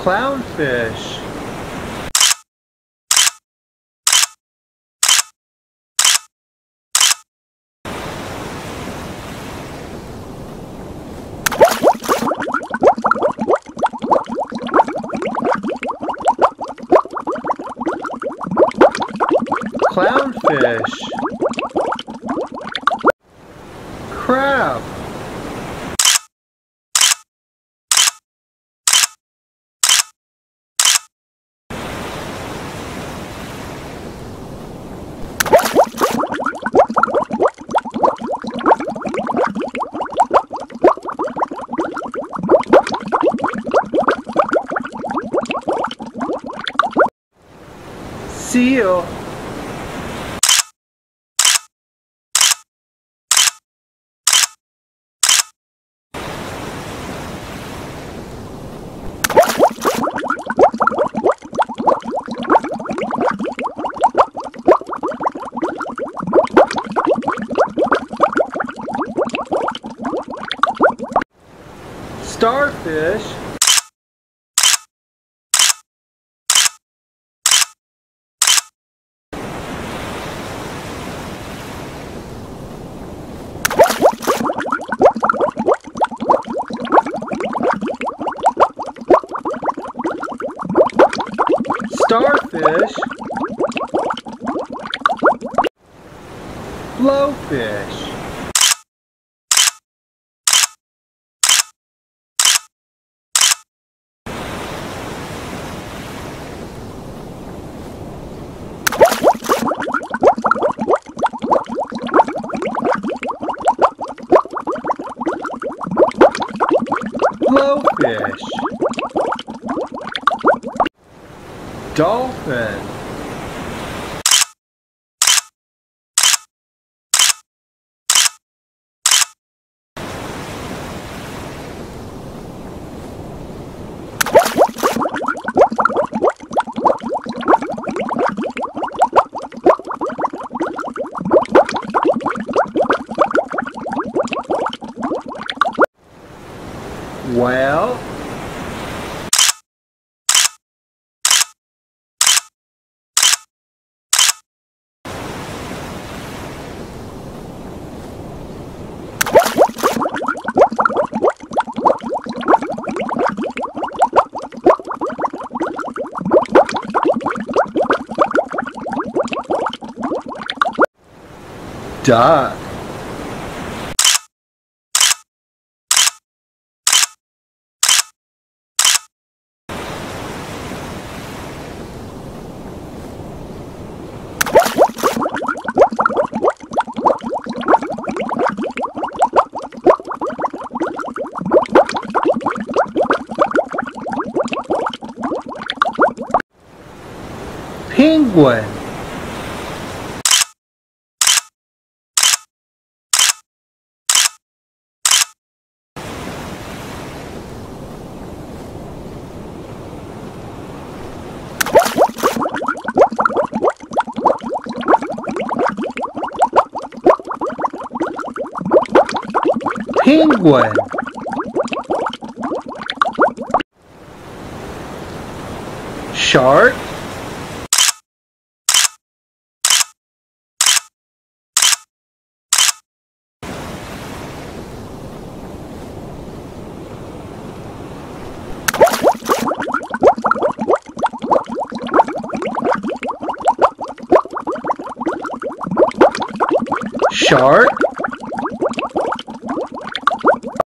Clownfish. Clownfish. Seal. you. Starfish. Fish blowfish. Blowfish. Dolphin. Well, duck. Penguin. Penguin. Shark. Shark.